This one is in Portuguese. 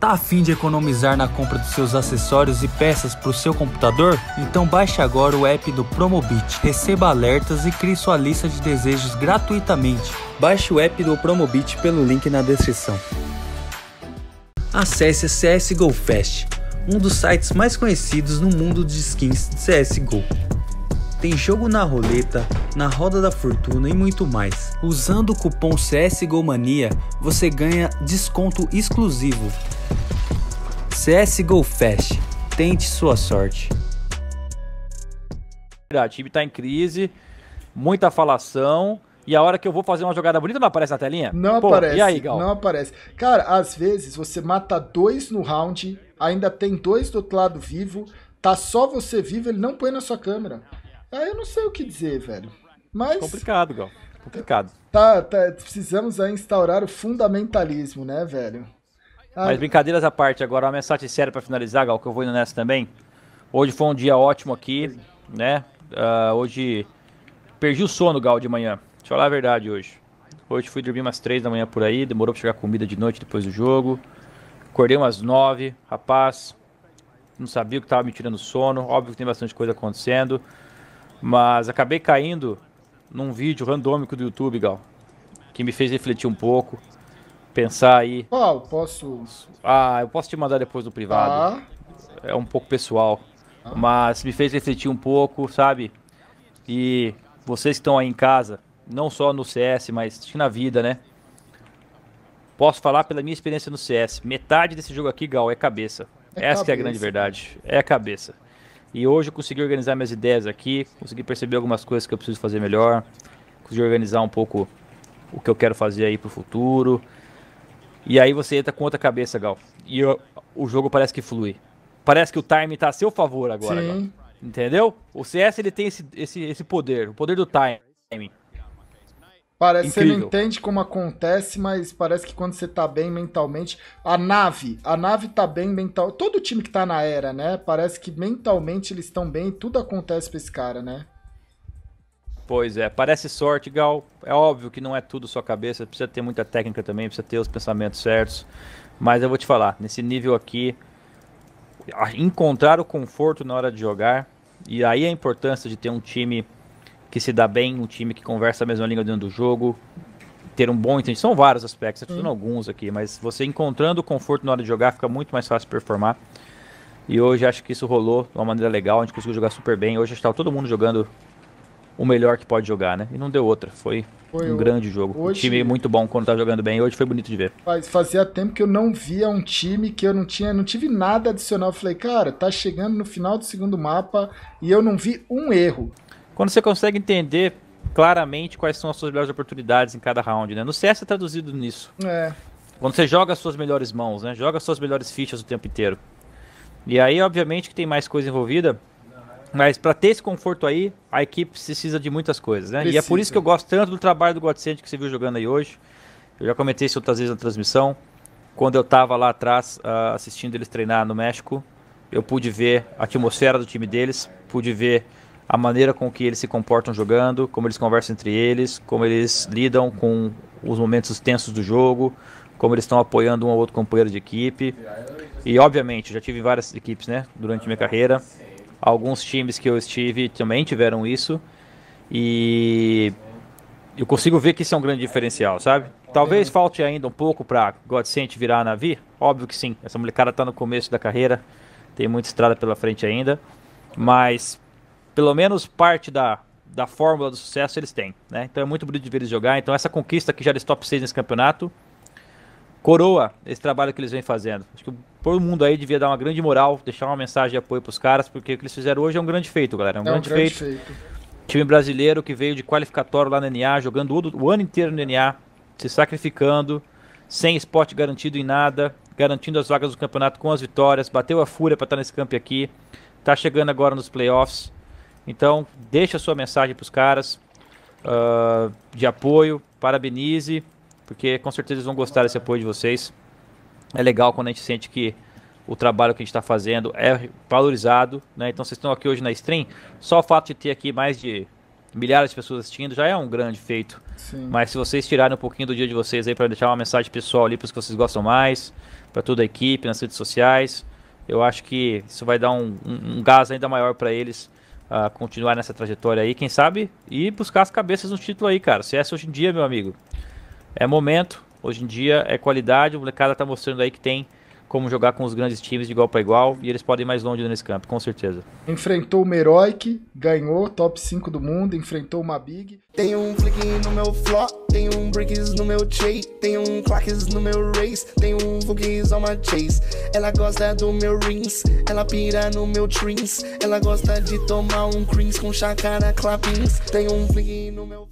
Tá afim de economizar na compra dos seus acessórios e peças para o seu computador? Então baixe agora o app do Promobit, receba alertas e crie sua lista de desejos gratuitamente. Baixe o app do Promobit pelo link na descrição. Acesse CSGO Fest, um dos sites mais conhecidos no mundo de skins de CSGO. Tem jogo na roleta, na roda da fortuna e muito mais. Usando o cupom CSGOMania, você ganha desconto exclusivo. CSGO Fest. Tente sua sorte. O time tá em crise, muita falação. E a hora que eu vou fazer uma jogada bonita não aparece na telinha? Não Pô, aparece. E aí, Gal? Não aparece. Cara, às vezes você mata dois no round, ainda tem dois do outro lado vivo, tá só você vivo, ele não põe na sua câmera. Aí eu não sei o que dizer, velho. Mas. Complicado, Gal. Complicado. Tá, tá, precisamos aí instaurar o fundamentalismo, né, velho? Ah, Mas brincadeiras à parte, agora uma mensagem séria para finalizar, Gal, que eu vou indo nessa também. Hoje foi um dia ótimo aqui, né? Uh, hoje perdi o sono, Gal, de manhã. Deixa eu falar a verdade hoje. Hoje fui dormir umas três da manhã por aí, demorou pra chegar comida de noite depois do jogo. Acordei umas nove, rapaz. Não sabia o que tava me tirando sono. Óbvio que tem bastante coisa acontecendo. Mas acabei caindo num vídeo randômico do YouTube, Gal, que me fez refletir um pouco, pensar aí. Qual? Posso. Ah, eu posso te mandar depois no privado. Ah. É um pouco pessoal. Ah. Mas me fez refletir um pouco, sabe? E vocês que estão aí em casa, não só no CS, mas na vida, né? Posso falar pela minha experiência no CS. Metade desse jogo aqui, Gal, é cabeça. É Essa cabeça. é a grande verdade. É a cabeça. E hoje eu consegui organizar minhas ideias aqui, consegui perceber algumas coisas que eu preciso fazer melhor, consegui organizar um pouco o que eu quero fazer aí pro futuro. E aí você entra com outra cabeça, Gal. E eu, o jogo parece que flui. Parece que o time tá a seu favor agora, Gal. Entendeu? O CS ele tem esse, esse, esse poder, o poder do time. Parece que você não entende como acontece, mas parece que quando você tá bem mentalmente. A nave, a nave tá bem mental. Todo time que tá na era, né? Parece que mentalmente eles estão bem e tudo acontece pra esse cara, né? Pois é, parece sorte, Gal. É óbvio que não é tudo sua cabeça, precisa ter muita técnica também, precisa ter os pensamentos certos. Mas eu vou te falar, nesse nível aqui, encontrar o conforto na hora de jogar, e aí a importância de ter um time que se dá bem, um time que conversa a mesma língua dentro do jogo, ter um bom entendimento. São vários aspectos, estou alguns aqui, mas você encontrando o conforto na hora de jogar fica muito mais fácil performar. E hoje acho que isso rolou de uma maneira legal, a gente conseguiu jogar super bem. Hoje está todo mundo jogando o melhor que pode jogar, né? E não deu outra. Foi, foi um grande jogo. Hoje, um time muito bom quando tá jogando bem. Hoje foi bonito de ver. Faz, fazia tempo que eu não via um time que eu não tinha, não tive nada adicional. Eu falei, cara, tá chegando no final do segundo mapa e eu não vi um erro. Quando você consegue entender claramente quais são as suas melhores oportunidades em cada round, né? No CS é traduzido nisso. É. Quando você joga as suas melhores mãos, né? Joga as suas melhores fichas o tempo inteiro. E aí, obviamente, que tem mais coisa envolvida. Mas para ter esse conforto aí, a equipe precisa de muitas coisas, né? Precisa. E é por isso que eu gosto tanto do trabalho do Godsend que você viu jogando aí hoje. Eu já comentei isso outras vezes na transmissão. Quando eu estava lá atrás uh, assistindo eles treinar no México, eu pude ver a atmosfera do time deles, pude ver a maneira com que eles se comportam jogando, como eles conversam entre eles, como eles lidam com os momentos tensos do jogo, como eles estão apoiando um ou outro companheiro de equipe. E obviamente, já tive várias equipes, né, durante minha carreira. Alguns times que eu estive também tiveram isso. E eu consigo ver que isso é um grande diferencial, sabe? Talvez falte ainda um pouco para Godsent virar a Navi. Óbvio que sim. Essa molecada está no começo da carreira. Tem muita estrada pela frente ainda. Mas pelo menos parte da, da fórmula do sucesso eles têm, né? Então é muito bonito de ver eles jogar. Então essa conquista que já eles top 6 nesse campeonato coroa esse trabalho que eles vêm fazendo. Acho que todo mundo aí devia dar uma grande moral, deixar uma mensagem de apoio para os caras, porque o que eles fizeram hoje é um grande feito, galera. É um, é grande, um grande feito. feito. Time brasileiro que veio de qualificatório lá no NA, jogando o, o ano inteiro no NA, se sacrificando, sem spot garantido em nada, garantindo as vagas do campeonato com as vitórias, bateu a fúria para estar nesse campo aqui, tá chegando agora nos playoffs. Então, deixa a sua mensagem para os caras uh, de apoio, parabenize, porque com certeza eles vão gostar desse apoio de vocês. É legal quando a gente sente que o trabalho que a gente está fazendo é valorizado, né? Então vocês estão aqui hoje na stream, só o fato de ter aqui mais de milhares de pessoas assistindo, já é um grande feito. Sim. Mas se vocês tirarem um pouquinho do dia de vocês aí para deixar uma mensagem pessoal ali para os que vocês gostam mais, para toda a equipe, nas redes sociais, eu acho que isso vai dar um, um, um gás ainda maior para eles uh, continuar nessa trajetória aí, quem sabe, e buscar as cabeças no título aí, cara. CS hoje em dia, meu amigo, é momento, hoje em dia é qualidade, o molecada tá mostrando aí que tem como jogar com os grandes times de igual para igual e eles podem ir mais longe nesse campo, com certeza. Enfrentou o Heroic, ganhou top 5 do mundo, enfrentou uma Big. Tem um flick no meu flop, tem um bricks no meu chase, tem um claques no meu race, tem um fuggies on my chase. Ela gosta do meu rings, ela pira no meu trins, ela gosta de tomar um creams com chacara clappings. Tem um flick no meu